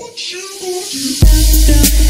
What you gonna do?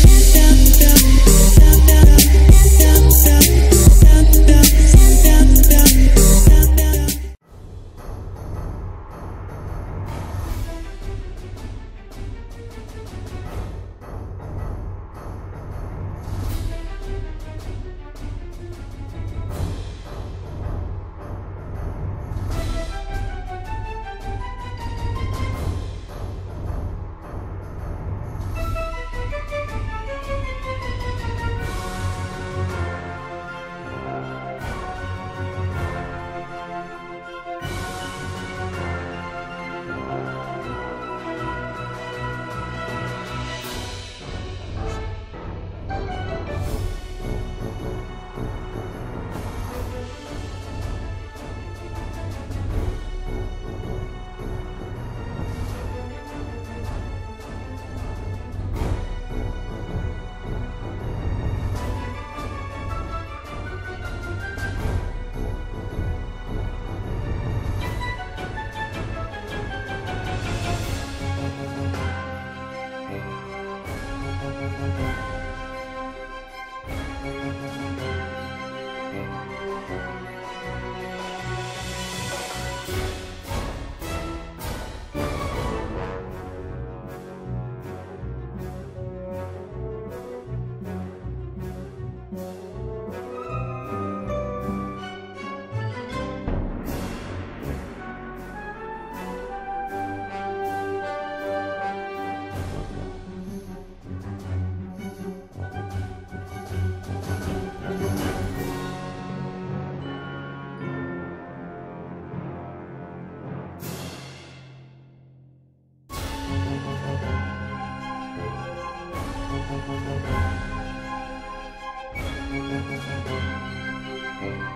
Thank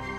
you.